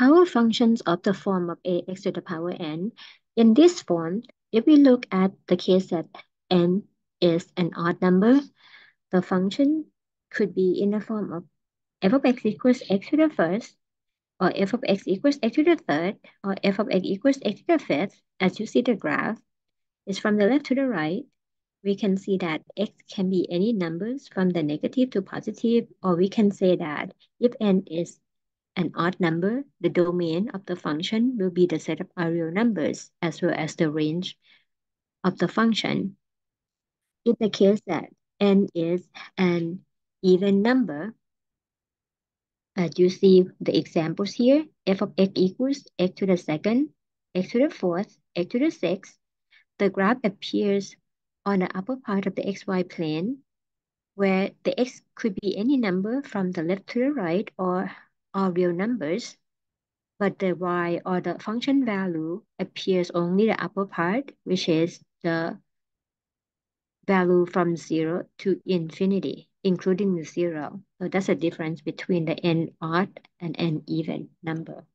power functions of the form of ax to the power n. In this form, if we look at the case that n is an odd number, the function could be in the form of f of x equals x to the first, or f of x equals x to the third, or f of x equals x to the fifth, as you see the graph, is from the left to the right. We can see that x can be any numbers from the negative to positive, or we can say that if n is an odd number, the domain of the function will be the set of real numbers as well as the range of the function. In the case that n is an even number, uh, as you see the examples here, f of x equals x to the second, x to the fourth, x to the sixth. The graph appears on the upper part of the xy plane, where the x could be any number from the left to the right or all real numbers, but the y or the function value appears only the upper part, which is the value from zero to infinity including the zero. So that's the difference between the n odd and n even number.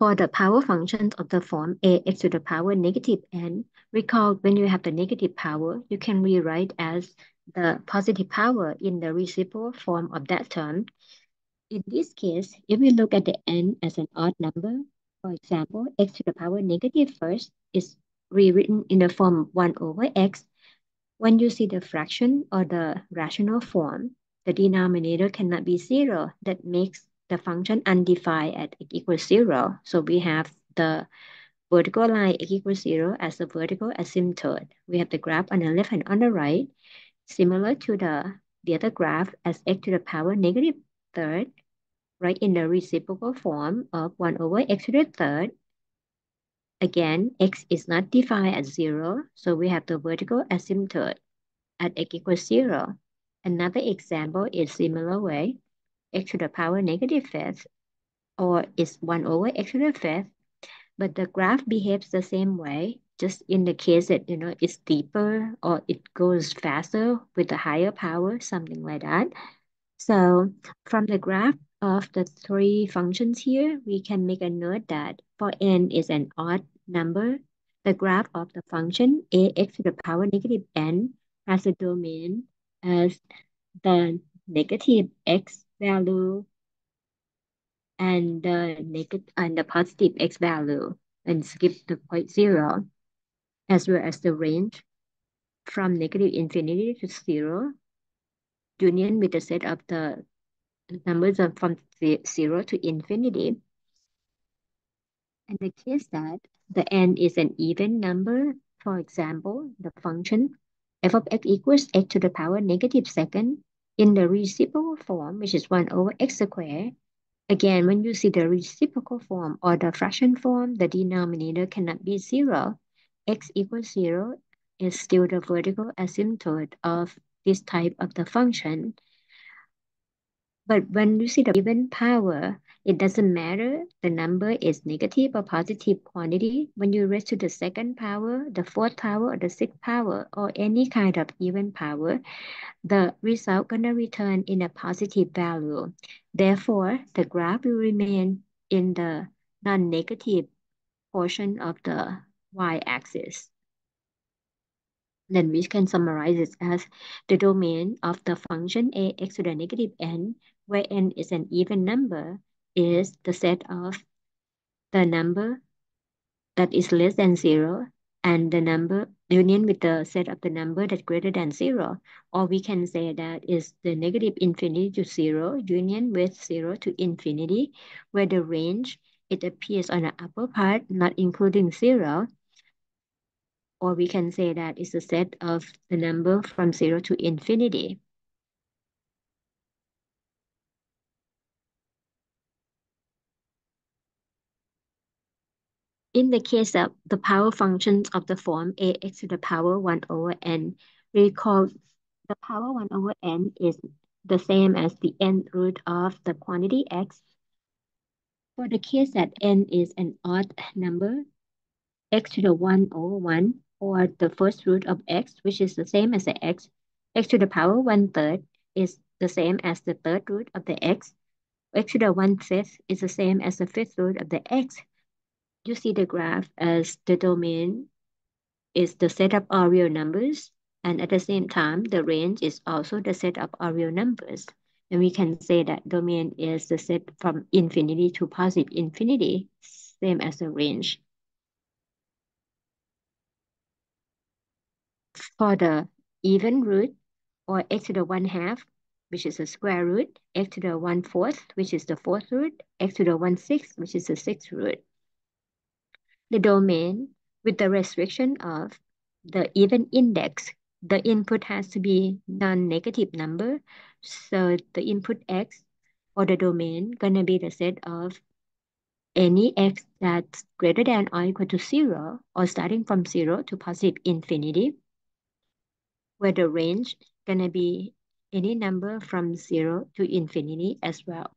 For the power functions of the form ax to the power negative n, recall when you have the negative power, you can rewrite as the positive power in the reciprocal form of that term. In this case, if we look at the n as an odd number, for example, x to the power negative first is rewritten in the form 1 over x. When you see the fraction or the rational form, the denominator cannot be zero. That makes the function undefined at x equals zero. So we have the vertical line x equals zero as the vertical asymptote. We have the graph on the left and on the right, similar to the, the other graph as x to the power negative third right in the reciprocal form of 1 over x to the third. Again, x is not defined at 0, so we have the vertical asymptote at x equals 0. Another example is similar way, x to the power negative fifth, or is 1 over x to the fifth, but the graph behaves the same way, just in the case that, you know, it's deeper or it goes faster with the higher power, something like that. So from the graph, of the three functions here, we can make a note that for n is an odd number, the graph of the function ax to the power negative n has a domain as the negative x value and the negative and the positive x value and skip the point zero, as well as the range from negative infinity to zero, union with the set of the numbers from zero to infinity. In the case that the n is an even number, for example, the function f of x equals x to the power negative second in the reciprocal form, which is 1 over x squared. Again, when you see the reciprocal form or the fraction form, the denominator cannot be zero. x equals zero is still the vertical asymptote of this type of the function. But when you see the even power, it doesn't matter the number is negative or positive quantity. When you raise to the second power, the fourth power, or the sixth power, or any kind of even power, the result gonna return in a positive value. Therefore, the graph will remain in the non-negative portion of the y-axis then we can summarize it as the domain of the function ax to the negative n, where n is an even number, is the set of the number that is less than zero and the number union with the set of the number that's greater than zero. Or we can say that is the negative infinity to zero union with zero to infinity, where the range, it appears on the upper part, not including zero, or we can say that is the set of the number from zero to infinity. In the case of the power functions of the form ax to the power 1 over n, recall the power 1 over n is the same as the n root of the quantity x. For the case that n is an odd number, x to the 1 over 1 or the first root of x, which is the same as the x, x to the power one third is the same as the third root of the x. x to the one fifth is the same as the fifth root of the x. You see the graph as the domain is the set of all real numbers and at the same time the range is also the set of all real numbers. And we can say that domain is the set from infinity to positive infinity, same as the range. For the even root, or x to the one half, which is the square root, x to the one fourth, which is the fourth root, x to the one sixth, which is the sixth root. The domain with the restriction of the even index the input has to be non-negative number. So the input x or the domain gonna be the set of any x that's greater than or equal to zero or starting from zero to positive infinity, where the range gonna be any number from zero to infinity as well.